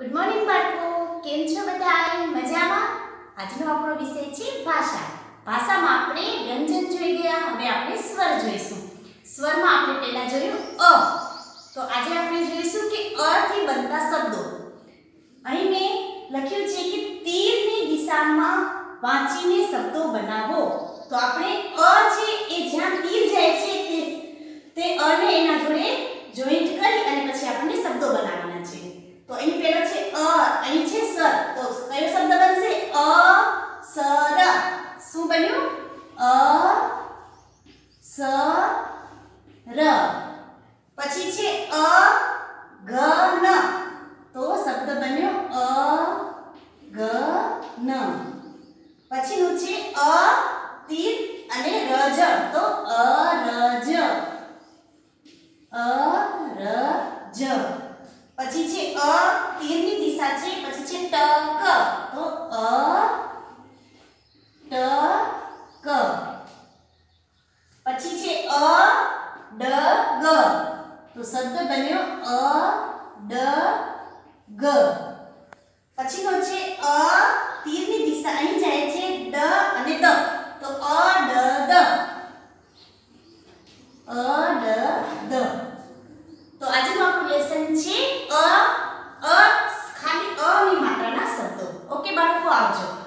Good morning બાળકો. કેમ છો બધા મજામાં? આજનો આપણો વિષય છે ભાષા. ભાષામાં આપણે વ્યંજન જોઈ ગયા, હવે આપણે સ્વર જોઈશું. સ્વરમાં આપણે પહેલા જોયું અ. તો આજે આપણે જોઈશું કે અ થી બનતા શબ્દો. અહીં મેં લખ્યું છે કે તીરની દિશામાં વાંચીને શબ્દો બનાવો. તો આપણે અ છે એ જ્યાં તીર જાય છે તે તે અને એના જોડે જોઈન્ટ કરી અને પછી આપણને શબ્દો બનાવવાના છે તો અહીં પેલો છે અ અહીં છે સર તો કયો શબ્દ બનશે? અ સર શું બન્યું? અ, સ, ર. પછી છે અ, ગ, ન. તો શબ્દ બન્યો અ, ગ, ન. પછીનું છે અ, તીર અને રજ તો અ, રજ. અ, રજ. પછી છે અ, તીરની છે પછી છે ટક. તો અ, ટક. પછી છે અ ડ ગ તો શબ્દ બન્યો અ ડ ગ પછીનો છે આવજો